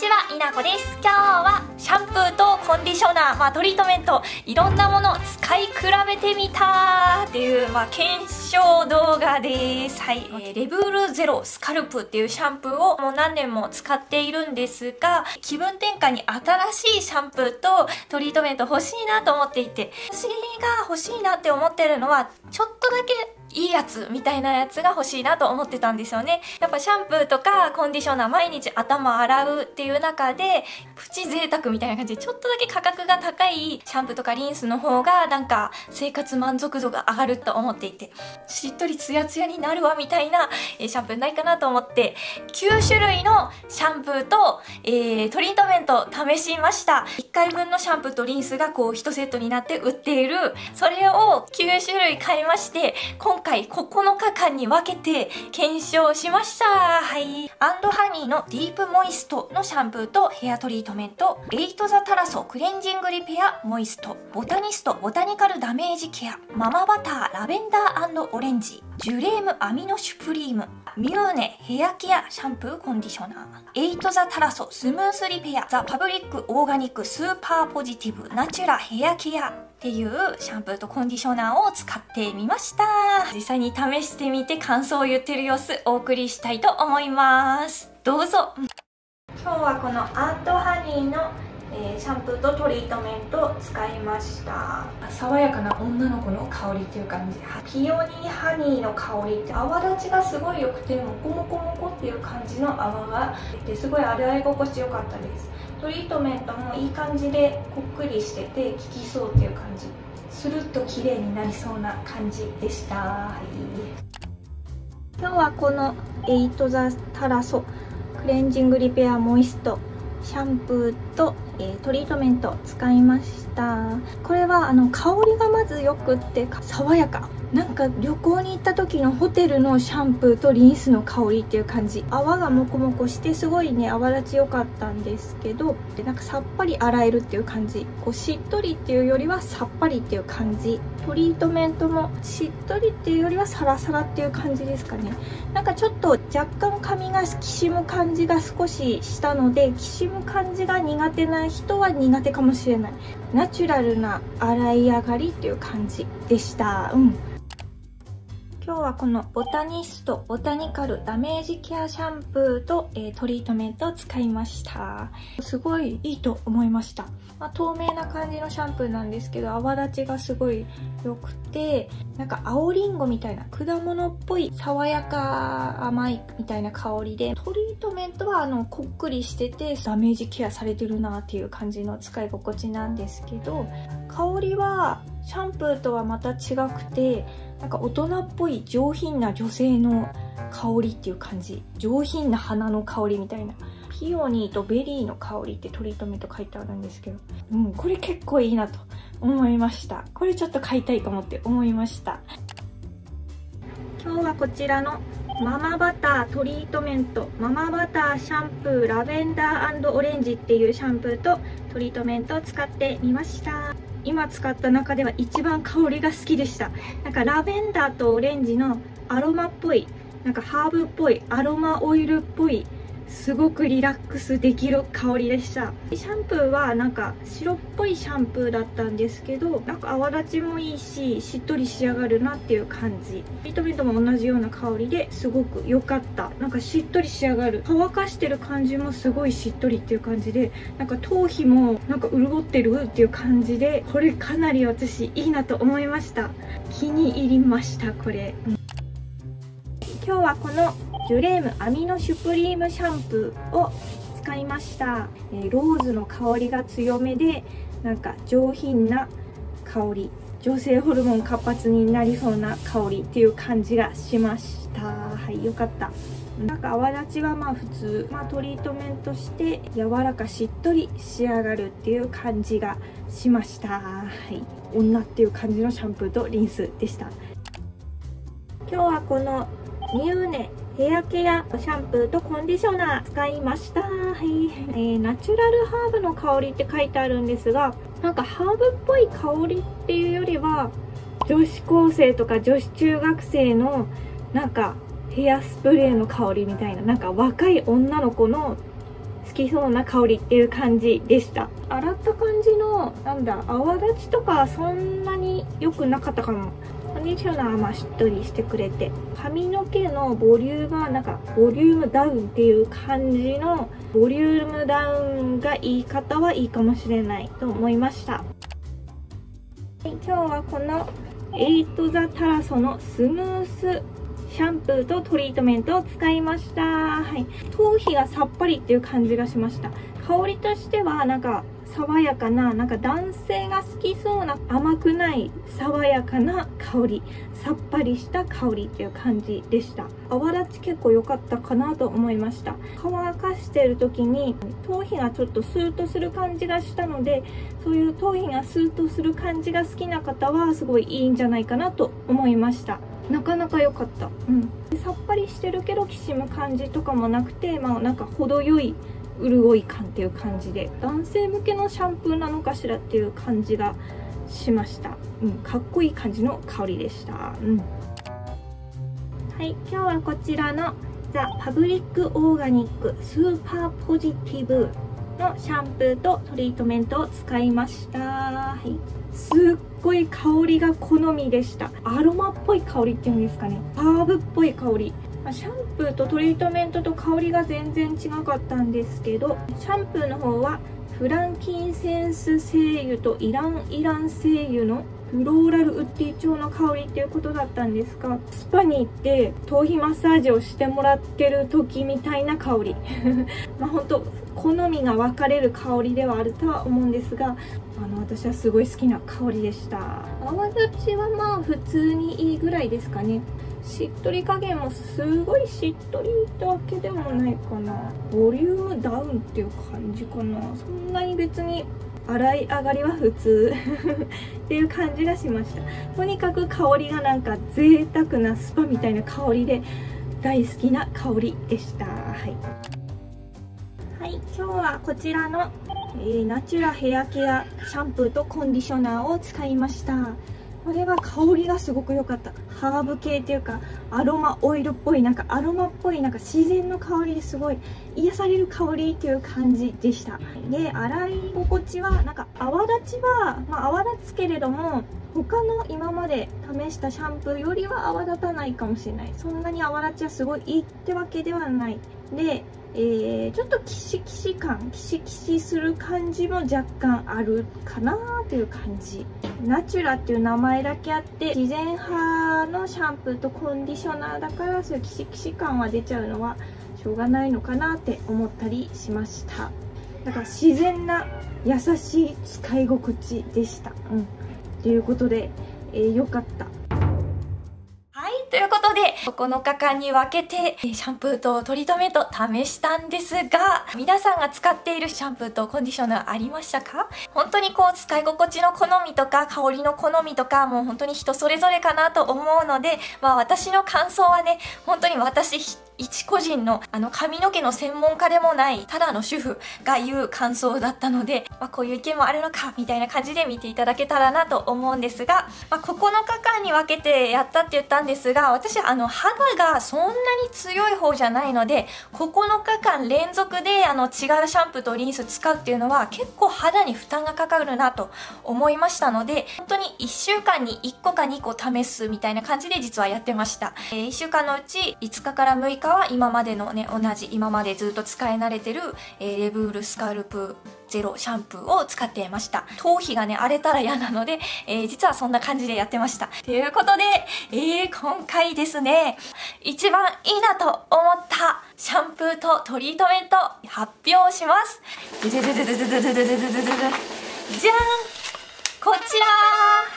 ちは、いなこです。今日はシャンプーとコンディショナー、まあ、トリートメント、いろんなもの使い比べてみたっていう、まあ、検証動画です。はい。えー、レブールゼロスカルプっていうシャンプーをもう何年も使っているんですが、気分転換に新しいシャンプーとトリートメント欲しいなと思っていて、私が欲しいなって思ってるのは、ちょっとだけいいやつみたいなやつが欲しいなと思ってたんですよね。やっぱシャンプーとかコンディショナー毎日頭洗うっていう中で、プチ贅沢みたいな感じでちょっとだけ価格が高いシャンプーとかリンスの方がなんか生活満足度が上がると思っていて、しっとりツヤツヤになるわみたいなシャンプーないかなと思って、9種類のシャンプーと、えー、トリートメント試しました。1回分のシャンプーとリンスがこう1セットになって売っている、それを9種類買いまして、今今回9日間に分けて検証しました。はい。アンドハニーのディープモイストのシャンプーとヘアトリートメント、エイトザタラソクレンジングリペアモイスト、ボタニストボタニカルダメージケア、ママバターラベンダーオレンジ、ジュレームアミノシュプリーム、ミューネヘアケアシャンプーコンディショナー、エイトザタラソスムースリペア、ザパブリックオーガニックスーパーポジティブナチュラヘアケア、っていうシャンプーとコンディショナーを使ってみました。実際に試してみて感想を言ってる様子お送りしたいと思います。どうぞ今日はこのアンドハニーのえー、シャンプーとトリートメント使いました爽やかな女の子の香りっていう感じピオニーハニーの香りって泡立ちがすごい良くてモコモコモコっていう感じの泡が出てすごい洗い心地良かったですトリートメントもいい感じでこっくりしてて効きそうっていう感じ。スルッと綺麗になりそうな感じでした、はい、今日はこのエイトザタラソ。クレンジングリペアモイスト。シャンプーと、えー、トリートメント使いました。これはあの香りがまずよくって爽やか。なんか旅行に行った時のホテルのシャンプーとリンスの香りっていう感じ。泡がモコモコしてすごいね泡立ち良かったんですけどでなんかさっぱり洗えるっていう感じ。こうしっとりっていうよりはさっぱりっていう感じ。トリートメントもしっとりっていうよりはサラサラっていう感じですかね。なんかちょっと若干髪がきしむ感じが少ししたのできしむ感じが苦手な人は苦手かもしれない。ナチュラルな洗い上がりっていう感じでした。うん。今日はこのボタニストボタニカルダメージケアシャンプーと、えー、トリートメントを使いました。すごいいいと思いました、まあ、透明な感じのシャンプーなんですけど泡立ちがすごい良くてなんか青りんごみたいな果物っぽい爽やか甘いみたいな香りでトリートメントはあのこっくりしててダメージケアされてるなっていう感じの使い心地なんですけど香りはシャンプーとはまた違くてなんか大人っぽい上品な女性の香りっていう感じ。上品な花の香りみたいな。ピオニーとベリーの香りってトリートメント書いてあるんですけど。うんこれ結構いいなと思いました。これちょっと買いたいかもって思いました。今日はこちらのママバタートリートメント。ママバターシャンプーラベンダーオレンジっていうシャンプーとトリートメントを使ってみました。今使った中では一番香りが好きでした。なんかラベンダーとオレンジのアロマっぽいなんかハーブっぽいアロマオイルっぽいすごくリラックスできる香りでした。シャンプーはなんか白っぽいシャンプーだったんですけどなんか泡立ちもいいししっとり仕上がるなっていう感じ。トリートメントも同じような香りですごく良かった。なんかしっとり仕上がる。乾かしてる感じもすごいしっとりっていう感じでなんか頭皮もなんか潤ってるっていう感じでこれかなり私いいなと思いました。気に入りましたこれ、今日はこのジュレームアミノシュプリームシャンプーを使いました、え、ローズの香りが強めでなんか上品な香り。女性ホルモン活発になりそうな香りっていう感じがしました。はいよかった。なんか泡立ちはまあ普通、まあ、トリートメントして柔らかしっとり仕上がるっていう感じがしました。はい。女っていう感じのシャンプーとリンスでした。今日はこのミューネヘアケアシャンプーとコンディショナー使いました。はい。えー、ナチュラルハーブの香りって書いてあるんですが、なんかハーブっぽい香りっていうよりは、女子高生とか女子中学生のなんかヘアスプレーの香りみたいな、なんか若い女の子のつきそうな香りっていう感じでした洗った感じのなんだ泡立ちとかそんなに良くなかったかもコンディショナーはまあしっとりしてくれて。髪の毛のボリュームはなんかボリュームダウンっていう感じのボリュームダウンがいい方はいいかもしれないと思いました、はい、今日はこのエイトザタラソのスムースシャンプーとトリートメントを使いました。はい。頭皮がさっぱりっていう感じがしました。香りとしてはなんか爽やかななんか男性が好きそうな甘くない爽やかな香りさっぱりした香りっていう感じでした泡立ち結構良かったかなと思いました乾かしてる時に頭皮がちょっとスーッとする感じがしたのでそういう頭皮がスーッとする感じが好きな方はすごいいいんじゃないかなと思いましたなかなか良かった、うん、さっぱりしてるけどきしむ感じとかもなくてまあなんか程よい潤い感っていう感じで男性向けのシャンプーなのかしらっていう感じがしました、うん、かっこいい感じの香りでした、うん、はい今日はこちらのザ・パブリック・オーガニックスーパーポジティブのシャンプーとトリートメントを使いました、はい、すっごい香りが好みでした。アロマっぽい香りっていうんですかね。ハーブっぽい香り。シャンプーとトリートメントと香りが全然違かったんですけどシャンプーの方はフランキンセンス精油とイランイラン精油のフローラルウッディ調の香りっていうことだったんですがスパに行って頭皮マッサージをしてもらってる時みたいな香り。まあ本当好みが分かれる香りではあるとは思うんですがの私はすごい好きな香りでした。泡立ちはまあ普通にいいぐらいですかね。しっとり加減もすごいしっとりってわけでもないかな。ボリュームダウンっていう感じかな。そんなに別に洗い上がりは普通。っていう感じがしました。とにかく香りがなんか贅沢なスパみたいな香りで大好きな香りでした。はい、はい、今日はこちらの、えー、ナチュラヘアケアシャンプーとコンディショナーを使いました。これは香りがすごく良かった。ハーブ系っていうかアロマオイルっぽいなんかアロマっぽいなんか自然の香りですごい癒される香りっていう感じでした。で洗い心地はなんか泡立ちは、まあ、泡立つけれども他の今まで試したシャンプーよりは泡立たないかもしれない。そんなに泡立ちはすごいいいってわけではない。でえー、ちょっとキシキシ感キシキシする感じも若干あるかなという感じ。ナチュラっていう名前だけあって自然派のシャンプーとコンディショナーだからそういうキシキシ感は出ちゃうのはしょうがないのかなって思ったりしました。だから自然な優しい使い心地でした。うん。ということで、えー、よかった。ということで、9日間に分けて、シャンプーとトリートメント試したんですが、皆さんが使っているシャンプーとコンディショナーありましたか？本当にこう、使い心地の好みとか、香りの好みとか、もう本当に人それぞれかなと思うので、まあ私の感想はね、本当に私一個人のあの髪の毛の専門家でもないただの主婦が言う感想だったので、まあ、こういう意見もあるのかみたいな感じで見ていただけたらなと思うんですが、まあ、9日間に分けてやったって言ったんですが私あの肌がそんなに強い方じゃないので9日間連続であの違うシャンプーとリンス使うっていうのは結構肌に負担がかかるなと思いましたので本当に1週間に1個か2個試すみたいな感じで実はやってました、えー、1週間のうち5日から6日は今までのね同じ今までずっと使い慣れてる、えー、レブールスカルプゼロシャンプーを使っていました頭皮がね荒れたら嫌なので、えー、実はそんな感じでやってましたということで、えー、今回ですね一番いいなと思ったシャンプーとトリートメント発表しますじゃじゃじゃじゃじゃじゃじゃじゃじゃじゃじゃじゃじゃじゃんこちら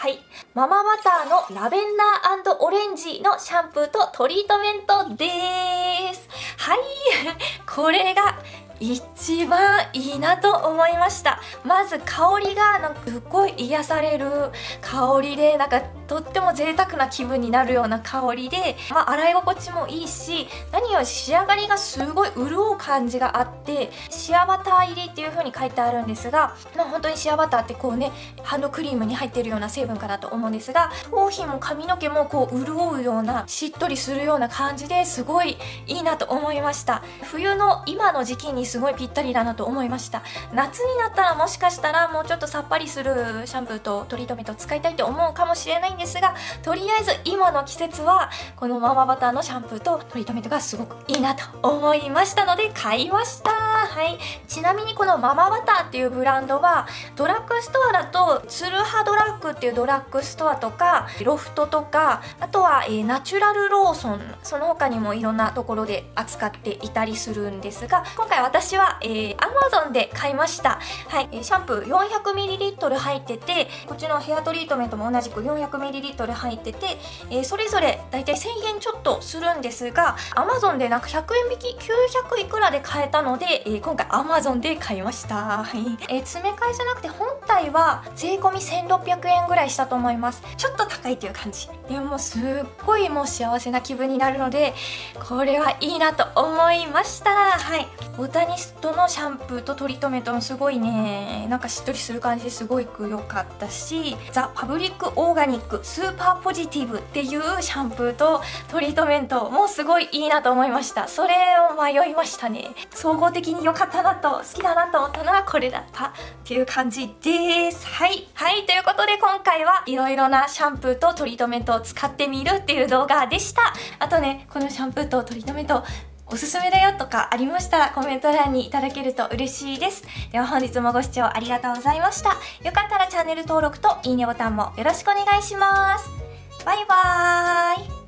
はい。ママバターのラベンダーオレンジのシャンプーとトリートメントです。はい。これが一番いいなと思いましたまず香りがなんかすっごい癒される香りでなんかとっても贅沢な気分になるような香りで、まあ、洗い心地もいいし何より仕上がりがすごい潤う感じがあってシアバター入りっていう風に書いてあるんですが、まあ、本当にシアバターってこうねハンドクリームに入ってるような成分かなと思うんですが頭皮も髪の毛もこう潤うようなしっとりするような感じですごいいいなと思いました。冬の今の時期にすごいぴったりだなと思いました。夏になったらもしかしたらもうちょっとさっぱりするシャンプーとトリートメント使いたいと思うかもしれないんですがとりあえず今の季節はこのママバターのシャンプーとトリートメントがすごくいいなと思いましたので買いました。はい。ちなみにこのママバターっていうブランドはドラッグストアだとツルハドラッグっていうドラッグストアとかロフトとかあとは、えー、ナチュラルローソンその他にもいろんなところで扱っていたりするんですが今回私は、えー、Amazon で買いました。はい、えー、シャンプー 400ml 入っててこっちのヘアトリートメントも同じく 400ml 入ってて、えー、それぞれだいたい1000円ちょっとするんですが Amazon でなんか100円引き900いくらで買えたので、えー、今回 Amazon で買いました、えー、詰め替えじゃなくて本体は税込み1600円ぐらいしたと思います。ちょっと高いっていう感じ。でもすっごいもう幸せな気分になるのでこれはいいなと思いました。はい。ボタニストのシャンプーとトリートメントもすごいね。なんかしっとりする感じですごく良かったしザ・パブリック・オーガニック・スーパーポジティブっていうシャンプーとトリートメントもすごいいいなと思いました。それを迷いましたね。総合的的に良かったなと好きだなと思ったのはこれだったっていう感じですはいはいということで今回はいろいろなシャンプーとトリートメントを使ってみるっていう動画でしたあとねこのシャンプーとトリートメントおすすめだよとかありましたらコメント欄にいただけると嬉しいです。では本日もご視聴ありがとうございました。よかったらチャンネル登録といいねボタンもよろしくお願いします。バイバーイ